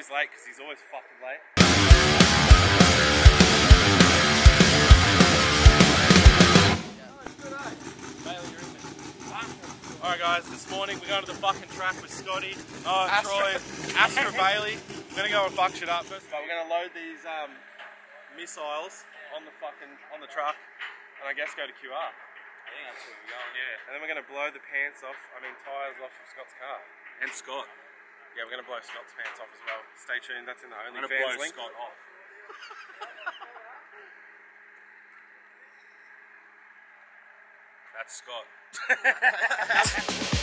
Troy's late because he's always fucking late. Alright guys, this morning we're going to the fucking track with Scotty, oh, Troy, Astra Bailey. We're gonna go and fuck shit up. First all, we're gonna load these um, missiles on the fucking on the truck and I guess go to QR. I think that's where we're going. Yeah, and then we're gonna blow the pants off, I mean tyres off of Scott's car. And Scott. Yeah, we're gonna blow Scott's pants off as well. Stay tuned, that's in the I'm gonna blow link. Scott off. That's Scott.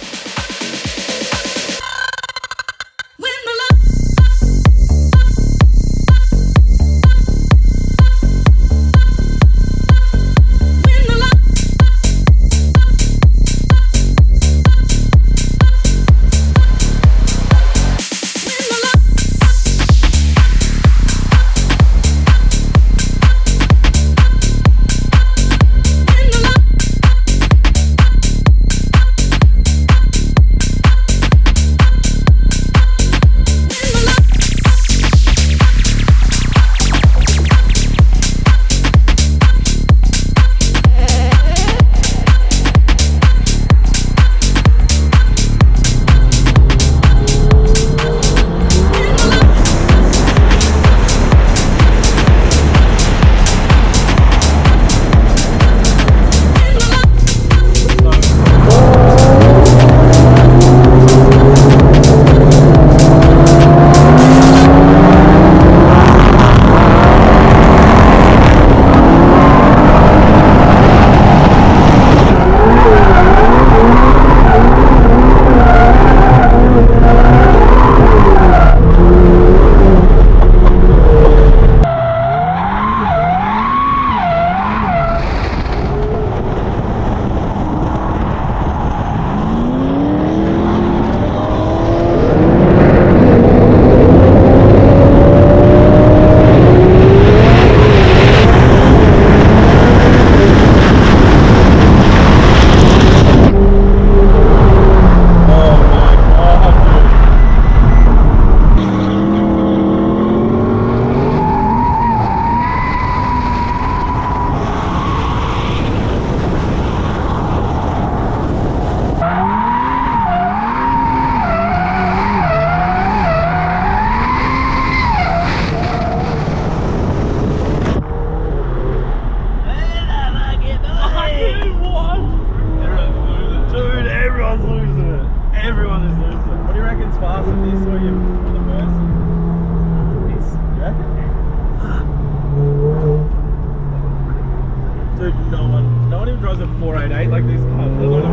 even drives a 488 like these cars. They're not a.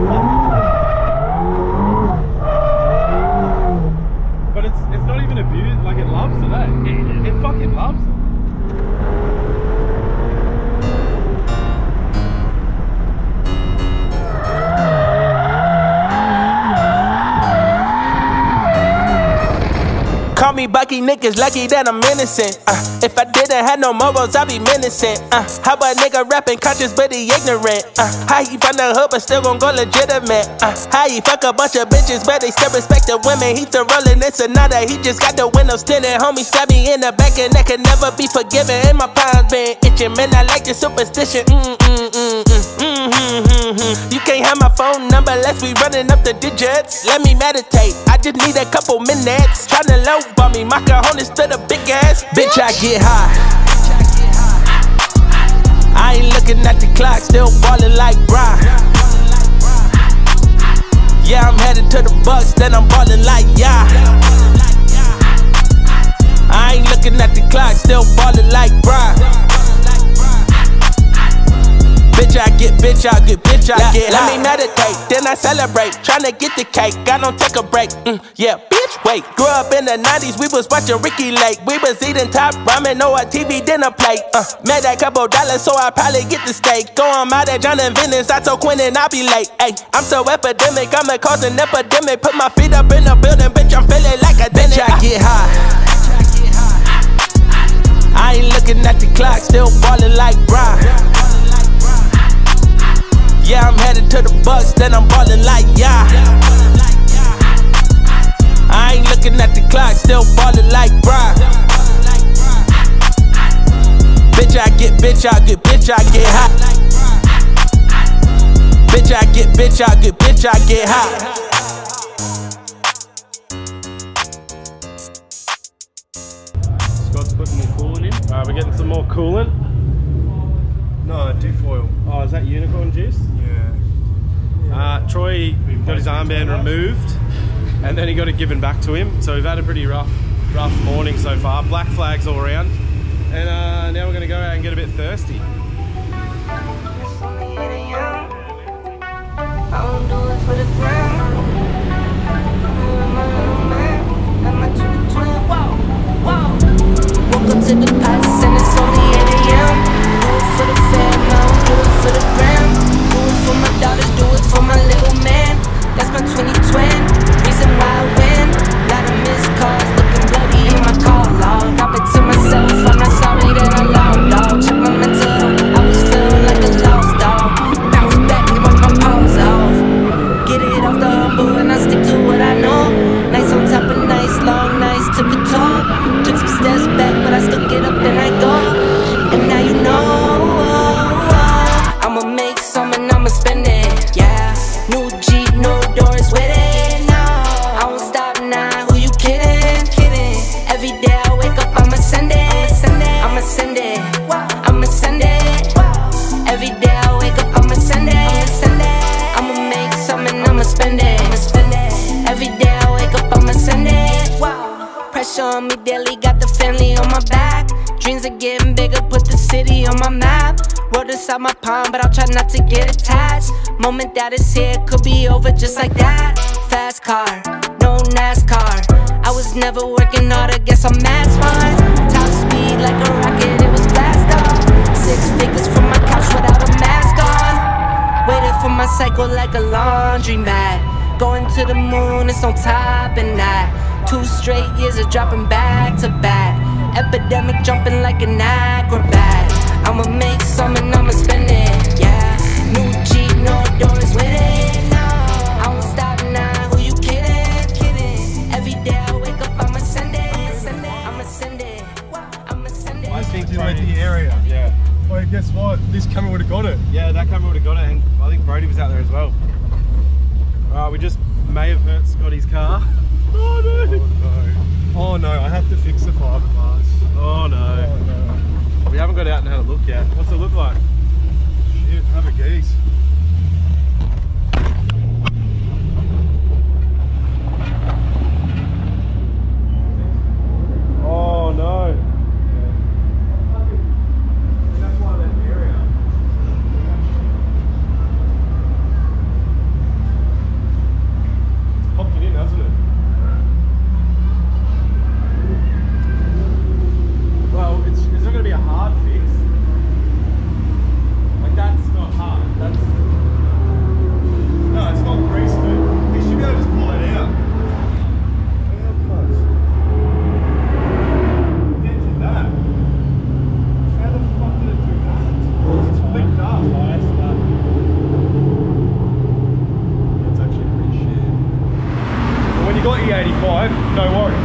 But it's it's not even abused. Like it loves it, eh? It fucking loves it. Call me Bucky, niggas lucky that I'm innocent. Uh, if I didn't have no morals, I'd be menacing. Uh, how a nigga rapping conscious but he ignorant? Uh, how he from the hood but still gon' go legitimate? Uh, how he fuck a bunch of bitches but they still respect the women? He still rolling this Sonata, he just got the windows tinted. Homie stabbed me in the back and that can never be forgiven. And my palms been itching, man. I like your superstition. Mm mm mm mm mm mm mm mm. You can't have my phone number unless we running up the digits. Let me meditate. I just need a couple minutes. Tryna low by me, my cojones to the big ass. Bitch, I get high. I ain't looking at the clock, still ballin' like Brian. Yeah, I'm headed to the Bucks, then I'm ballin' like yeah. I ain't looking at the clock, still ballin' like Brian. Bitch, I get, bitch, I get, bitch, I get. Let me meditate, then I celebrate. Tryna get the cake, I don't take a break. Mm, yeah, bitch, wait. Grew up in the 90s, we was watching Ricky Lake. We was eating top ramen, no a TV dinner plate. Uh, made that couple dollars, so I probably get the steak. Go on out at John and Venice, I told Quentin I'll be late. Ay, I'm so epidemic, I'ma cause an epidemic. Put my feet up in the building, bitch, I'm feeling like a bitch, I get high. I ain't looking at the clock, still ballin' like Brian. To the Bucks, then I'm ballin' like yeah. I ain't looking looking at the clock, still ballin' like Brian. Bitch, I get, bitch, I get, bitch, I get hot. Bitch, I get, bitch, I get, bitch, I get hot. Scott's putting more coolant in. Alright, we're getting some more coolant. No, diff oil. Oh, is that unicorn juice? Uh, Troy got his armband removed and then he got it given back to him. So we've had a pretty rough, rough morning so far. Black flags all around. And uh, now we're gonna go out and get a bit thirsty. Wake up, I'ma send it. I'ma send it. I'ma send it. Every day I wake up, I'ma send it. I'ma make some and I'ma spend it. Every day I wake up, I'ma send it. Pressure on me daily, got the family on my back. Dreams are getting bigger, put the city on my map. Wrote inside my palm, but I'll try not to get attached. Moment that is here could be over just like that. Fast car, never working hard, I guess I'm mad smart. Top speed like a rocket, it was blast off. Six figures from my couch without a mask on. Waited for my cycle like a laundry mat. Going to the moon, it's on top and that. Two straight years of dropping back to back. Epidemic jumping like an acrobat. I'ma make some and I'ma spend it, haven't got out and had a look yet. What's it look like? Shit, have a geese. 85, no worries.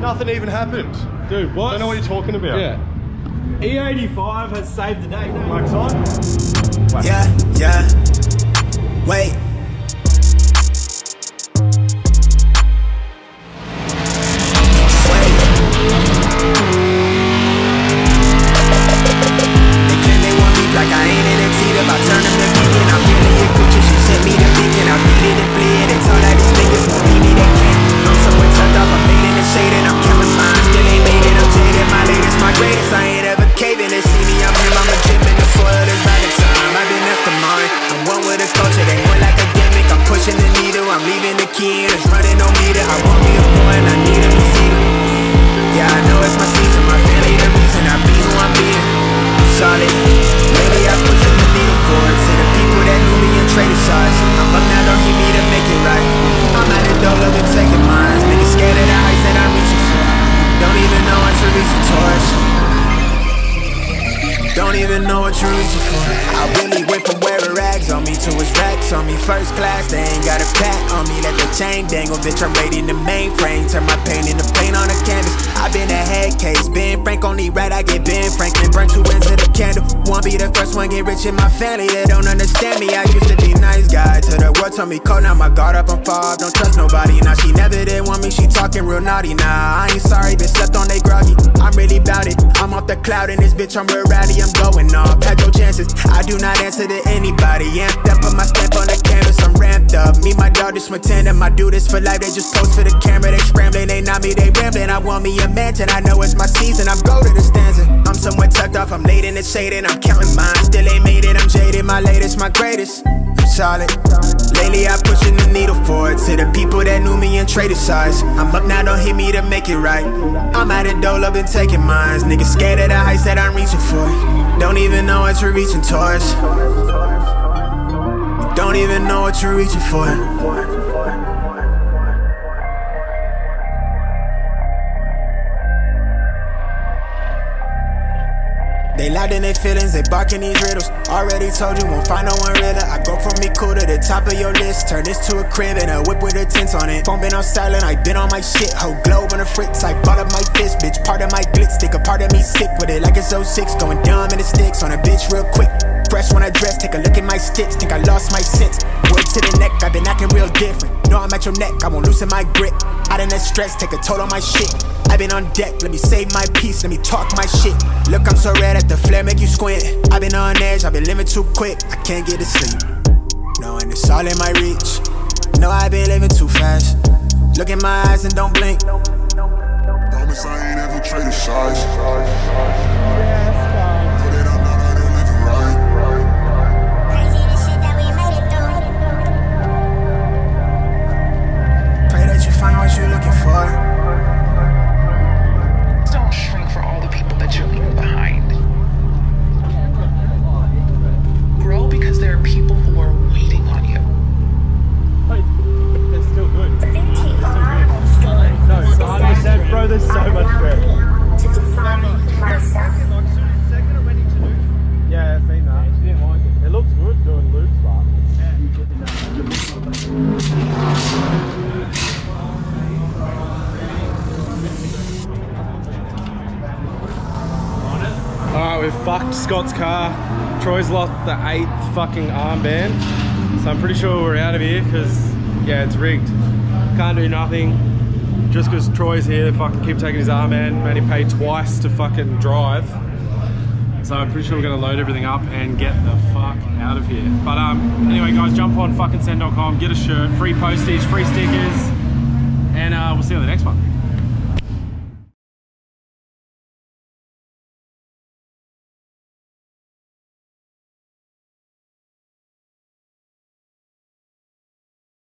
Nothing even happened. Dude, what? Don't know what you're talking about. Yeah. E85 has saved the day. Mike's on. Wow. Yeah, yeah. Wait. Even know what you're reaching for. I really went from wearing rags on me to his racks on me. First class, they ain't got a pat on me. Let the chain dangle, bitch. I'm raiding the mainframe. Turn my pain into paint on the canvas. i been a head case. Ben Frank only right, I get Ben Franklin. Burn two ends of the candle. Wanna be the first one, get rich in my family. They don't understand me. I used to be nice guy. To the world told me cold, now my guard up, I'm far. Don't trust nobody. Now she never did want me, she talking real naughty. Nah, I ain't sorry, bitch. Slept on they groggy. I'm really bout it. Off the cloud in this bitch, I'm real rally. I'm going off. Had no chances. I do not answer to anybody. Amped up, put my stamp on the canvas. I'm ramped up. Me, my dog, just went tandem. I do this for life. They just post for the camera. They scrambling, they not me, they rambling. I want me a mansion. I know it's my season. I'm go to the stanza. Somewhere tucked off. I'm late in the shade and I'm counting mine. Still ain't made it. I'm jaded. My latest, my greatest. I'm solid. Lately, I'm pushing the needle forward to the people that knew me and traded sides. I'm up now, don't hit me to make it right. I'm at a dole, I've been taking mines. Niggas scared of the heights that I'm reaching for. Don't even know what you're reaching towards. Don't even know what you're reaching for. They in their feelings, they barking these riddles. Already told you, won't find no one realer. I go from me cool to the top of your list. Turn this to a crib and a whip with a tent on it. Phone been on silent, I been on my shit. Whole globe on the fritz, I bought up my fist, bitch. Part of my glitz, stick a part of me sick with it like it's 06. Going dumb in the sticks on a bitch real quick. Fresh when I dress, take a look at my sticks. Think I lost my sense. Word to the neck, I've been acting real different. Know I'm at your neck, I won't loosen my grip. Out in that stress, take a toll on my shit. I've been on deck, let me save my peace, let me talk my shit. Look, I'm so red at the flare, make you squint. I've been on edge, I've been living too quick, I can't get to sleep. Knowing it's all in my reach. Know I've been living too fast. Look in my eyes and don't blink. Promise I ain't ever traded sides. Scott's car. Troy's lost the eighth fucking armband. So I'm pretty sure we're out of here because, yeah, it's rigged. Can't do nothing. Just because Troy's here, fucking keep taking his armband. Made him pay twice to fucking drive. So I'm pretty sure we're gonna load everything up and get the fuck out of here. But um, anyway, guys, jump on fucking send.com, get a shirt, free postage, free stickers, and uh, we'll see you on the next one.